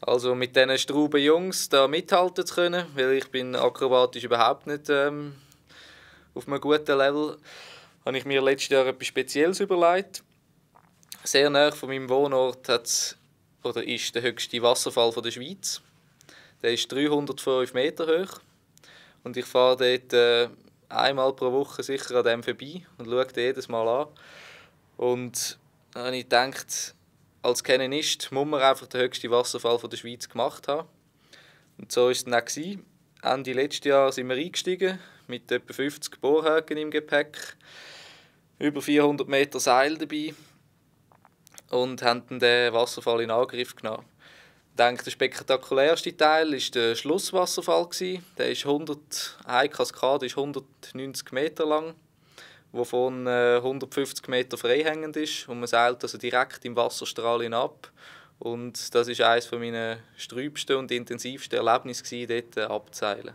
Also mit diesen Strauben Jungs da mithalten zu können, weil ich bin akrobatisch überhaupt nicht ähm, auf einem guten Level, habe ich mir letztes Jahr etwas Spezielles überlegt. Sehr nah von meinem Wohnort oder ist der höchste Wasserfall der Schweiz. Der ist 305 Meter hoch und ich fahre dort äh, einmal pro Woche sicher an dem vorbei und schaue den jedes Mal an. Und dann habe ich gedacht, als Kennenist muss man einfach den höchsten Wasserfall der Schweiz gemacht haben. Und so war es dann auch. Ende letzten Jahr sind wir eingestiegen, mit etwa 50 Bohrhaken im Gepäck, über 400 Meter Seil dabei und haben dann den Wasserfall in Angriff genommen. Ich denke, der spektakulärste Teil war der Schlusswasserfall. Der ist 100, eine Kaskade ist 190 Meter lang wovon äh, 150 Meter freihängend ist und man seilt also direkt im Wasserstrahl ab. Und das ist eines meiner sträubsten und intensivsten Erlebnisse, dort äh, abzuseilen.